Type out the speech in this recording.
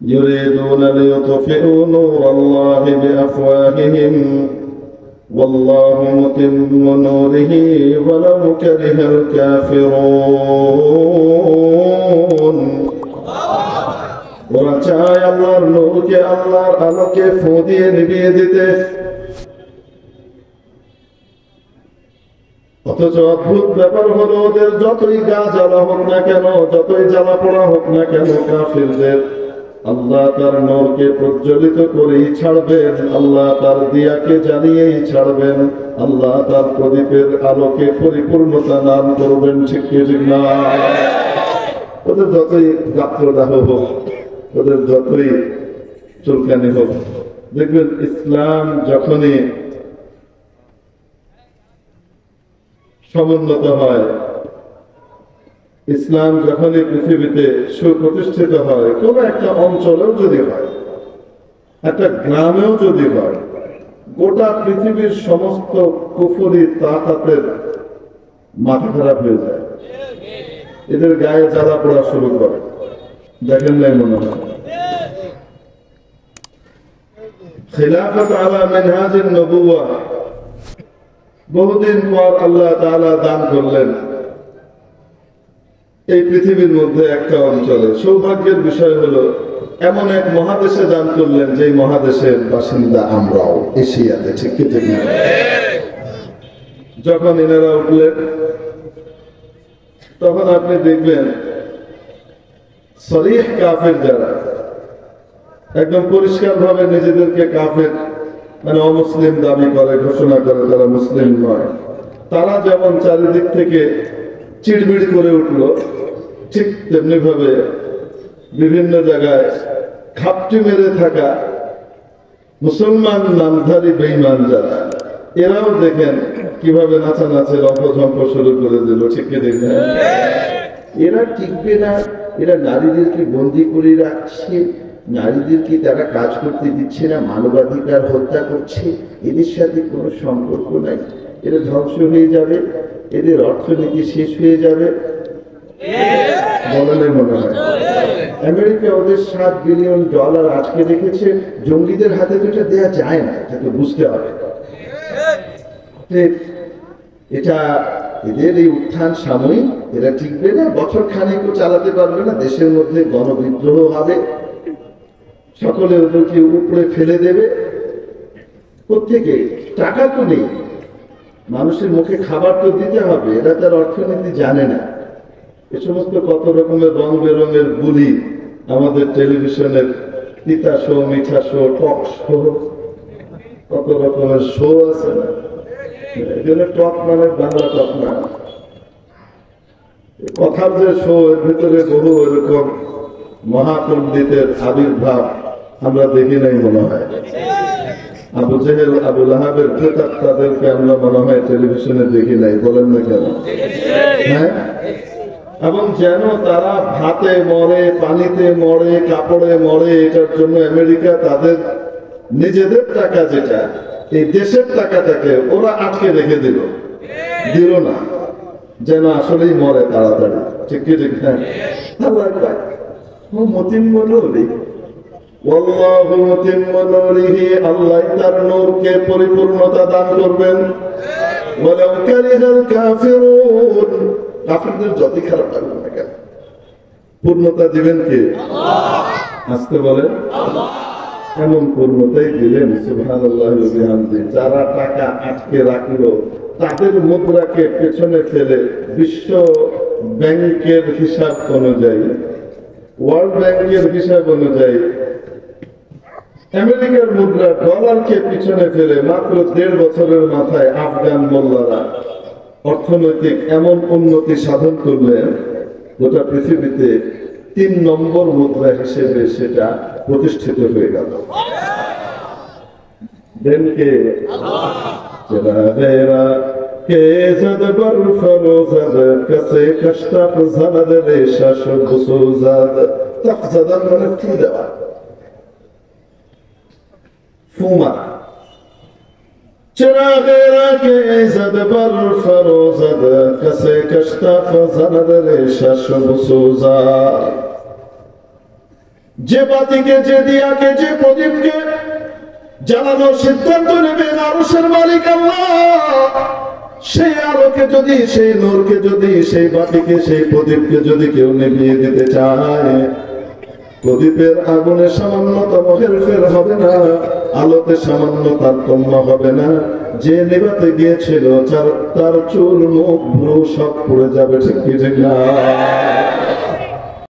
يريدون ليطفئوا نور الله بأفواههم والله متم نوره ولو كره الكافرون ওরা চায় আল্লাহর নূরকে আল্লাহর আলোকে ফু দিয়ে নিভিয়ে দিতে অথচ অদ্ভুত ব্যাপার হলো ওদের যতই গা জ্বালা হোক না কেন যতই জ্বালা পোড়া হোক না কেন কাফিরদের আল্লাহ তার নরকে প্রজ্বলিত করেই ছাড়বেন, আল্লাহ তার দিয়াকে জ্বালিয়েই ছাড়বেন, আল্লাহ তার প্রদীপের আলোকে পরিপূর্ণতা নাম করবেন ঠিক না? ওদের যতই গাত্রদাহ হোক, ওদের যতই চুলকানি হোক, দেখবেন ইসলাম যখনই সমুন্নত হয় ইসলাম যখনই পৃথিবীতে সুপ্রতিষ্ঠিত হয়, কোন একটা অঞ্চলেও যদি হয়, একটা গ্রামেও যদি হয়, গোটা পৃথিবীর সমস্ত কুফরি তাতাতের মাথা খারাপ হয়ে যায়। এদের গায়ে জ্বালা পড়া শুরু করে। দেখেন নাই মনে হয়? মিনহাজের নবুয়া বহুদিন পর আল্লাহ তাআলা দান করলেন। এই পৃথিবীর মধ্যে একটা অঞ্চলে। সৌভাগ্যের বিষয় হলো, এমন এক মহাদেশে দান করলেন যে মহাদেশের বাসিন্দা আমরাও, এশিয়াতে, ঠিক ঠিক যখন এনারা উঠলেন, তখন আপনি দেখবেন শরীফ কাফের যারা, একদম পরিষ্কার ভাবে নিজেদেরকে কাফের মানে অমুসলিম দাবি করে, ঘোষণা করে তারা মুসলিম নয়। তারা যেমন চারিদিক থেকে চিড়বিড় করে উঠল। ঠিক তেমনি ভাবে বিভিন্ন জায়গায় খাপটি মেরে থাকা মুসলমান নামধারী বেইমান যারা, এরাও দেখেন কীভাবে নাচানাচি রঙ্কঝম্প শুরু করে দিল, ঠিক দেখবেন এরা টিকবে না, এরা নারীদেরকে বন্দি করে রাখছে, নারীদেরকে তারা কাজ করতে দিচ্ছে না, মানবাধিকার হত্যা করছে, এদের সাথে কোনো সম্পর্ক নাই, এরা ধ্বংস হয়ে যাবে। এদের অর্থনীতি শেষ হয়ে যাবে। বলেন মনে হয়। আমেরিকা ওদের সাত বিলিয়ন ডলার আটকে রেখেছে। জঙ্গিদের হাতে তো এটা দেওয়া যায় না এটাকে বুঝতে হবে। এটা এদের এই উত্থান সাময়িক, এরা টিকবে না, বছর খানেকও চালাতে পারবে না, দেশের মধ্যে গণবিদ্রোহ হবে। সকলে ওদেরকে উপরে ফেলে দেবে। প্রত্যেকে টাকা তো নেই মানুষের মুখে খাবার তো দিতে হবে, এরা তার অর্থনীতি জানে না। এ সমস্ত কত রকমের রং বেরঙের বুলি আমাদের টেলিভিশনের তিতা শো, মিঠা শো, টক শো, কত রকমের শো আছে না? টক মানে বাংলা টক না। কথার যে শো, এর ভিতরে বহু এরকম মহাপণ্ডিতের আবির্ভাব আমরা দেখি নাই মনে হয়। আবু জেহেল, আবু লাহাবের ক্রেতার তাদেরকে আমরা মনে হয় টেলিভিশনে দেখি নাই, বলেন না কেন? হ্যাঁ? এবং যেন তারা ভাতে মরে, পানিতে মরে, কাপড়ে মরে, এটার জন্য আমেরিকা তাদের নিজেদের টাকা যেটা, এই দেশের টাকাটাকে ওরা আটকে রেখে দিল। দিল না। যেন আসলেই মরে তাড়াতাড়ি। ঠিক কি ঠিক হ্যাঁ মতিন নূরিহি আল্লাহ তার নূরকে পরিপূর্ণতা দান করবেন। কাফিরদের যতই খারাপ লাগবে না কেন? পূর্ণতা দিবেন কে? আসতে বলেন। এমন পূর্ণতাই দিলেন বিহামদিহি যারা টাকা আটকে রাখল তাদের মুদ্রাকে পেছনে ফেলে বিশ্ব ব্যাংকের হিসাব অনুযায়ী ওয়ার্ল্ড ব্যাংকের হিসাব অনুযায়ী আমেরিকার মুদ্রা ডলারকে পিছনে ফেলে মাত্র দেড় বছরের মাথায় আফগান মোল্লারা অর্থনৈতিক এমন উন্নতি সাধন করলেন গোটা পৃথিবীতে তিন নম্বর মুদ্রা হিসেবে সেটা প্রতিষ্ঠিত হয়ে গেল দেনকে چراغیرا که زد بر فروزد کسی کشتف زند ریشش بسوزد تق زدن من فو দেওয়া ফুমা چراغیرا که زد بر فروزد کسی کشتف زند ریشش بسوزد যে বাতিকে যে দিয়াকে যে প্রদীপকে জ্বালানোর সিদ্ধান্ত নেবেন আরসের মালিক আল্লাহ সেই আলোকে যদি সেই নূরকে যদি সেই বাতিকে সেই প্রদীপকে যদি কেউ নিভিয়ে দিতে চায় প্রদীপের আগুনে সামান্যতম হেরফের হবে না আলোতে সামান্য তারতম্য হবে না। যে নেবাতে গিয়েছিল তার চুল, মুখ, ভ্রু সব পড়ে যাবে ঠিক না?